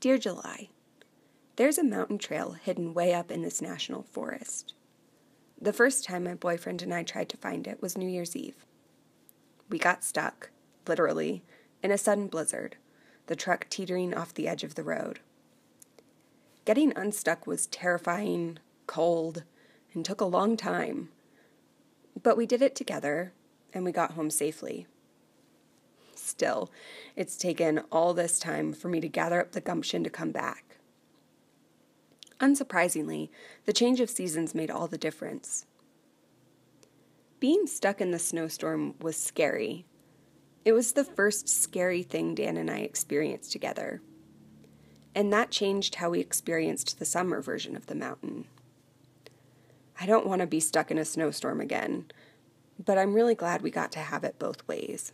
Dear July, There's a mountain trail hidden way up in this national forest. The first time my boyfriend and I tried to find it was New Year's Eve. We got stuck, literally, in a sudden blizzard, the truck teetering off the edge of the road. Getting unstuck was terrifying, cold, and took a long time. But we did it together, and we got home safely. Still, it's taken all this time for me to gather up the gumption to come back. Unsurprisingly, the change of seasons made all the difference. Being stuck in the snowstorm was scary. It was the first scary thing Dan and I experienced together. And that changed how we experienced the summer version of the mountain. I don't want to be stuck in a snowstorm again, but I'm really glad we got to have it both ways.